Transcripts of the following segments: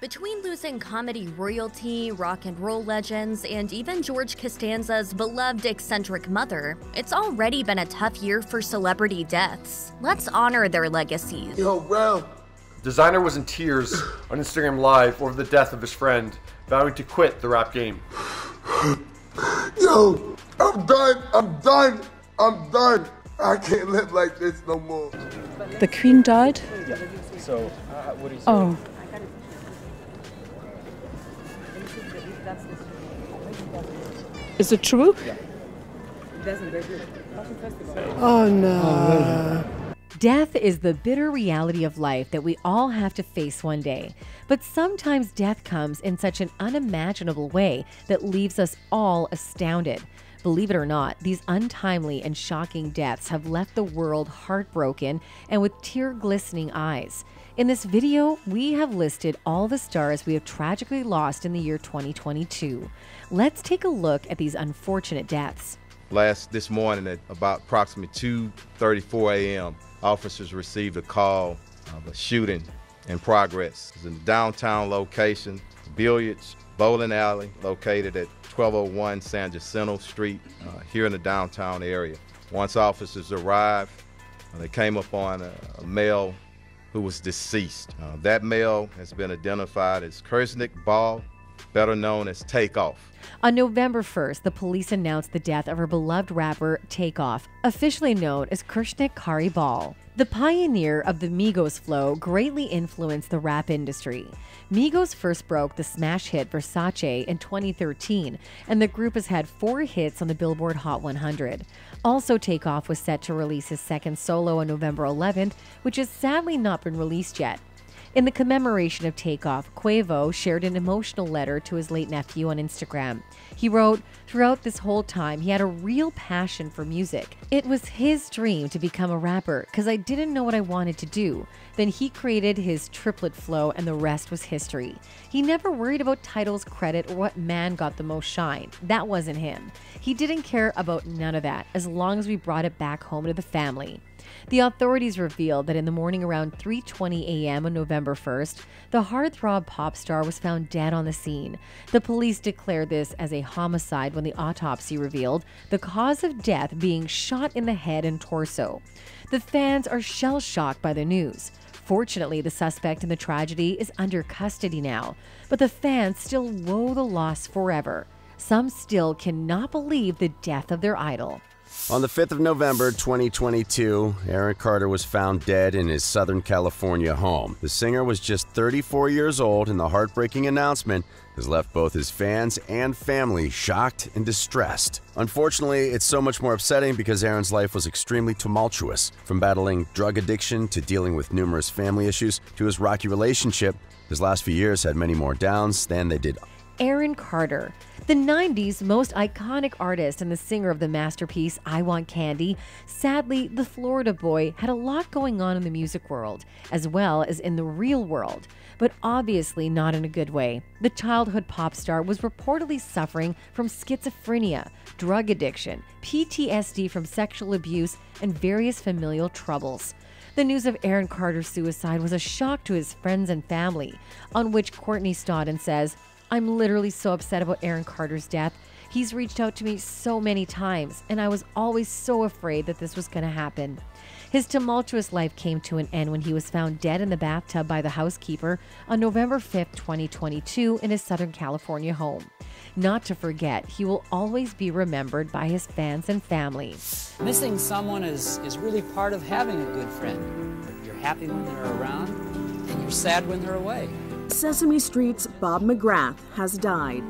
Between losing comedy royalty, rock and roll legends, and even George Costanza's beloved eccentric mother, it's already been a tough year for celebrity deaths. Let's honor their legacies. Yo, bro. Desiigner was in tears on Instagram Live over the death of his friend, vowing to quit the rap game. Yo, I'm done. I'm done. I'm done. I can't live like this no more. The queen died? So, uh, what do you say? Oh. Is it true? Oh no. Oh, death is the bitter reality of life that we all have to face one day. But sometimes death comes in such an unimaginable way that leaves us all astounded. Believe it or not, these untimely and shocking deaths have left the world heartbroken and with tear glistening eyes. In this video, we have listed all the stars we have tragically lost in the year 2022. Let's take a look at these unfortunate deaths. Last this morning at about approximately 2:34 a.m., officers received a call of a shooting in progress. It's in the downtown location, billiards bowling alley located at 1201 San Jacinto Street uh, here in the downtown area. Once officers arrived, uh, they came upon a, a male who was deceased. Uh, that male has been identified as Kirshnik Ball, better known as Takeoff. On November 1st, the police announced the death of her beloved rapper Takeoff, officially known as Kirshnik Khari Ball. The pioneer of the Migos flow greatly influenced the rap industry. Migos first broke the smash hit Versace in 2013, and the group has had four hits on the Billboard Hot 100. Also, Takeoff was set to release his second solo on November 11th, which has sadly not been released yet. In the commemoration of Takeoff, Quavo shared an emotional letter to his late nephew on Instagram. He wrote, Throughout this whole time, he had a real passion for music. It was his dream to become a rapper because I didn't know what I wanted to do. Then he created his triplet flow, and the rest was history. He never worried about titles, credit, or what man got the most shine. That wasn't him. He didn't care about none of that as long as we brought it back home to the family. The authorities revealed that in the morning around 3:20 a.m. on November 1st, the heartthrob pop star was found dead on the scene. The police declared this as a homicide when the autopsy revealed the cause of death being shot in the head and torso. The fans are shell-shocked by the news. Fortunately, the suspect in the tragedy is under custody now, but the fans still woe the loss forever. Some still cannot believe the death of their idol. On the 5th of November 2022, Aaron Carter was found dead in his Southern California home. The singer was just 34 years old, and the heartbreaking announcement has left both his fans and family shocked and distressed. Unfortunately, it's so much more upsetting because Aaron's life was extremely tumultuous. From battling drug addiction to dealing with numerous family issues to his rocky relationship, his last few years had many more downs than they did Aaron Carter, the 90s most iconic artist and the singer of the masterpiece I Want Candy. Sadly, the Florida boy had a lot going on in the music world, as well as in the real world, but obviously not in a good way. The childhood pop star was reportedly suffering from schizophrenia, drug addiction, PTSD from sexual abuse, and various familial troubles. The news of Aaron Carter's suicide was a shock to his friends and family, on which Courtney Stodden says, I'm literally so upset about Aaron Carter's death. He's reached out to me so many times, and I was always so afraid that this was going to happen. His tumultuous life came to an end when he was found dead in the bathtub by the housekeeper on November 5, 2022, in his Southern California home. Not to forget, he will always be remembered by his fans and family. Missing someone is, is really part of having a good friend. You're happy when they're around, and you're sad when they're away. Sesame Street's Bob McGrath has died.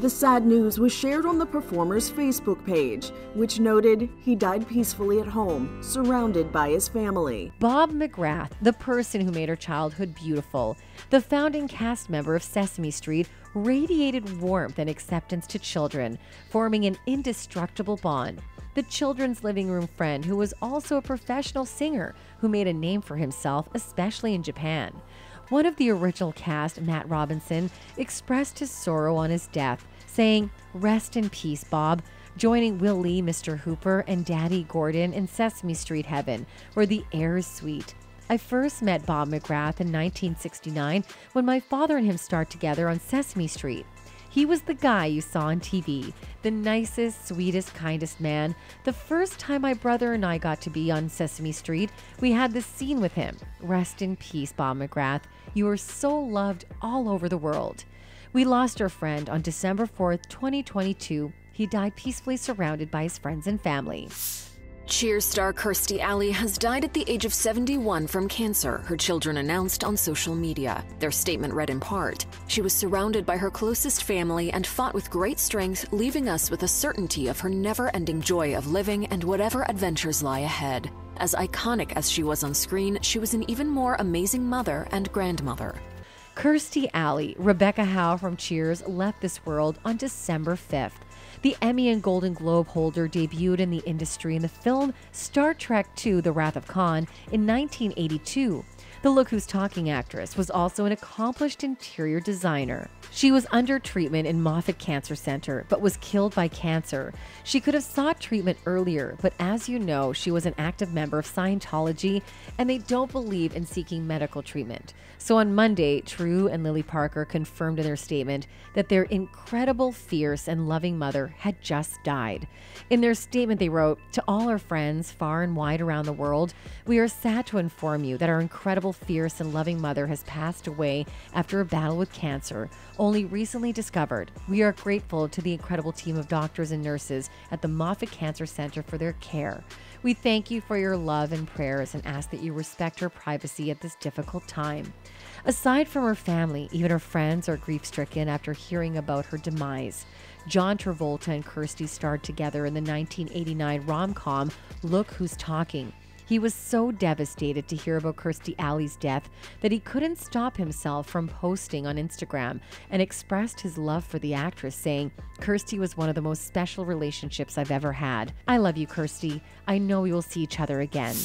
The sad news was shared on the performer's Facebook page, which noted he died peacefully at home, surrounded by his family. Bob McGrath, the person who made her childhood beautiful, the founding cast member of Sesame Street, radiated warmth and acceptance to children, forming an indestructible bond. The children's living room friend who was also a professional singer who made a name for himself, especially in Japan. One of the original cast, Matt Robinson, expressed his sorrow on his death, saying, Rest in peace, Bob, joining Will Lee, Mr. Hooper, and Daddy Gordon in Sesame Street Heaven, where the air is sweet. I first met Bob McGrath in 1969 when my father and him starred together on Sesame Street. He was the guy you saw on TV, the nicest, sweetest, kindest man. The first time my brother and I got to be on Sesame Street, we had this scene with him. Rest in peace, Bob McGrath. You are so loved all over the world. We lost our friend on December 4th, 2022. He died peacefully surrounded by his friends and family. Cheers star Kirstie Alley has died at the age of 71 from cancer, her children announced on social media. Their statement read in part She was surrounded by her closest family and fought with great strength, leaving us with a certainty of her never ending joy of living and whatever adventures lie ahead. As iconic as she was on screen, she was an even more amazing mother and grandmother. Kirstie Alley, Rebecca Howe from Cheers, left this world on December 5th. The Emmy and Golden Globe holder debuted in the industry in the film Star Trek II The Wrath of Khan in 1982. The Look Who's Talking actress was also an accomplished interior designer. She was under treatment in Moffitt Cancer Center, but was killed by cancer. She could have sought treatment earlier, but as you know, she was an active member of Scientology, and they don't believe in seeking medical treatment. So on Monday, True and Lillie Parker confirmed in their statement that their incredible, fierce, and loving mother had just died. In their statement, they wrote, To all our friends far and wide around the world, we are sad to inform you that our incredible, fierce, and loving mother has passed away after a battle with cancer, only recently discovered. We are grateful to the incredible team of doctors and nurses at the Moffitt Cancer Center for their care. We thank you for your love and prayers and ask that you respect her privacy at this difficult time. Aside from her family, even her friends are grief stricken after hearing about her demise. John Travolta and Kirstie starred together in the 1989 rom com Look Who's Talking. He was so devastated to hear about Kirstie Alley's death that he couldn't stop himself from posting on Instagram and expressed his love for the actress, saying, Kirstie was one of the most special relationships I've ever had. I love you, Kirstie. I know we will see each other again.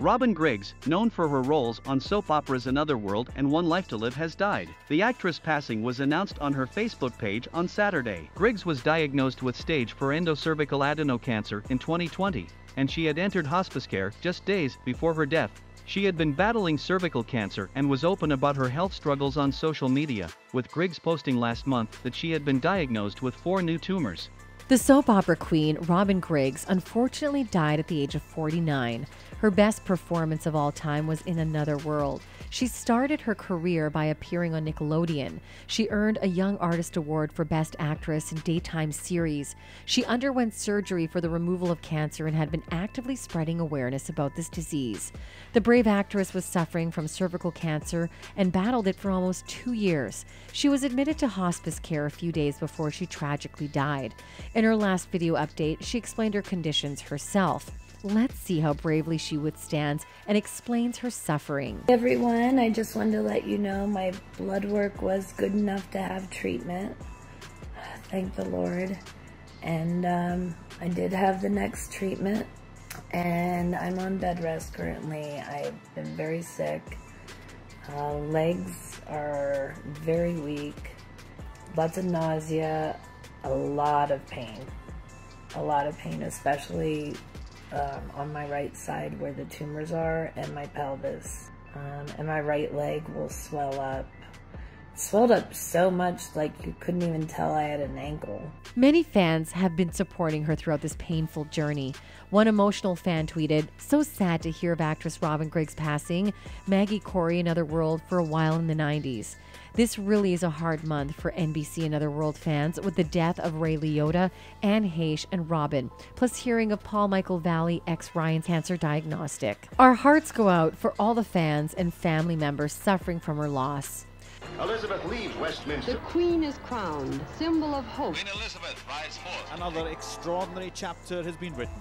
Robyn Griggs, known for her roles on soap operas Another World and One Life to Live, has died. The actress' passing was announced on her Facebook page on Saturday. Griggs was diagnosed with stage 4 endocervical adenocarcinoma in 2020, and she had entered hospice care just days before her death. She had been battling cervical cancer and was open about her health struggles on social media, with Griggs posting last month that she had been diagnosed with four new tumors. The soap opera queen, Robyn Griggs, unfortunately died at the age of 49. Her best performance of all time was in Another World. She started her career by appearing on Nickelodeon. She earned a Young Artist Award for Best Actress in Daytime Series. She underwent surgery for the removal of cancer and had been actively spreading awareness about this disease. The brave actress was suffering from cervical cancer and battled it for almost two years. She was admitted to hospice care a few days before she tragically died. In her last video update, she explained her conditions herself. Let's see how bravely she withstands and explains her suffering. Everyone, I just wanted to let you know my blood work was good enough to have treatment. Thank the Lord. And um, I did have the next treatment, and I'm on bed rest currently. I've been very sick. Uh, legs are very weak, lots of nausea, a lot of pain. A lot of pain, especially um, on my right side where the tumors are and my pelvis. Um, and my right leg will swell up. Swelled up so much like you couldn't even tell I had an ankle. Many fans have been supporting her throughout this painful journey. One emotional fan tweeted, So sad to hear of actress Robyn Griggs passing, Maggie Cory, Another World, for a while in the 90s. This really is a hard month for NBC Another World fans with the death of Ray Liotta, Anne Heche, and Robyn, plus hearing of Paul Michael Valley, ex Ryan's cancer diagnostic. Our hearts go out for all the fans and family members suffering from her loss. Elizabeth leaves Westminster. The Queen is crowned, symbol of hope. Queen Elizabeth rides forth. Another extraordinary chapter has been written.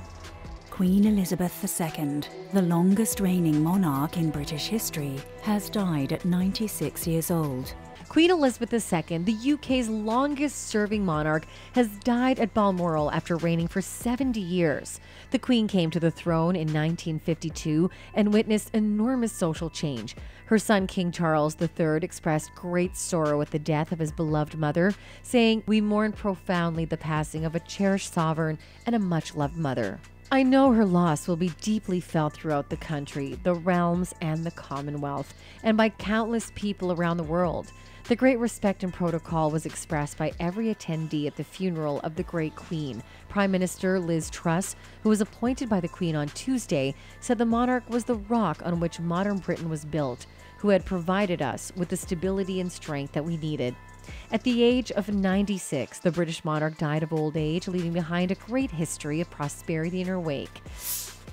Queen Elizabeth II, the longest reigning monarch in British history, has died at 96 years old. Queen Elizabeth II, the UK's longest serving monarch, has died at Balmoral after reigning for 70 years. The Queen came to the throne in 1952 and witnessed enormous social change. Her son, King Charles III, expressed great sorrow at the death of his beloved mother, saying, We mourn profoundly the passing of a cherished sovereign and a much loved mother. I know her loss will be deeply felt throughout the country, the realms, and the Commonwealth, and by countless people around the world. The great respect and protocol was expressed by every attendee at the funeral of the great Queen. Prime Minister Liz Truss, who was appointed by the Queen on Tuesday, said the monarch was the rock on which modern Britain was built, who had provided us with the stability and strength that we needed. At the age of 96, the British monarch died of old age, leaving behind a great history of prosperity in her wake.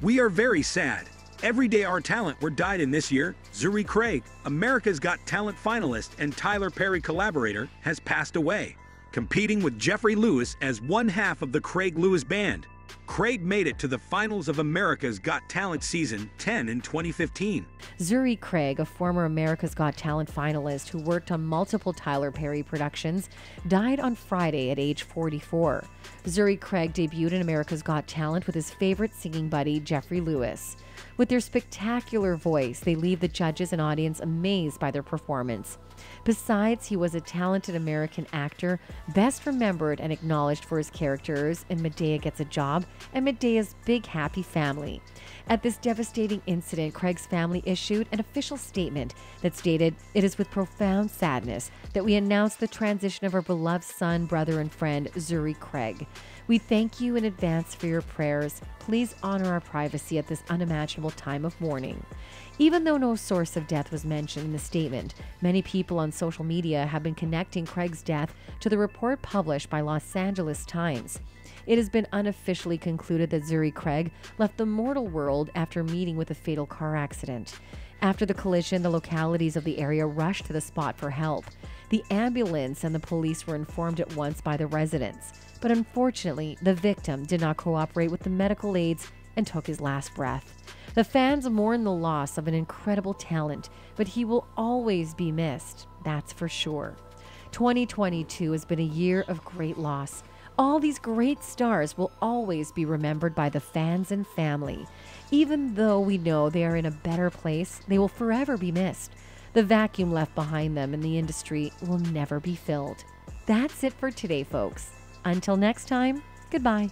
We are very sad. Every day our talent were died in this year. Zuri Craig, America's Got Talent finalist and Tyler Perry collaborator, has passed away, competing with Jeffrey Lewis as one half of the Craig Lewis Band. Craig made it to the finals of America's Got Talent season 10 in 2015. Zuri Craig, a former America's Got Talent finalist who worked on multiple Tyler Perry productions, died on Friday at age 44. Zuri Craig debuted in America's Got Talent with his favorite singing buddy, Jeffrey Lewis. With their spectacular voice, they leave the judges and audience amazed by their performance. Besides, he was a talented American actor, best remembered and acknowledged for his characters in Madea Gets a Job and Madea's Big Happy Family. At this devastating incident, Craig's family issued an official statement that stated, It is with profound sadness that we announce the transition of our beloved son, brother, and friend, Zuri Craig. We thank you in advance for your prayers. Please honor our privacy at this unimaginable time of mourning. Even though no source of death was mentioned in the statement, many people on social media have been connecting Craig's death to the report published by Los Angeles Times. It has been unofficially concluded that Zuri Craig left the mortal world after meeting with a fatal car accident. After the collision, the localities of the area rushed to the spot for help. The ambulance and the police were informed at once by the residents. But unfortunately, the victim did not cooperate with the medical aides and took his last breath. The fans mourn the loss of an incredible talent, but he will always be missed, that's for sure. 2022 has been a year of great loss. All these great stars will always be remembered by the fans and family. Even though we know they are in a better place, they will forever be missed. The vacuum left behind them in the industry will never be filled. That's it for today, folks. Until next time, goodbye.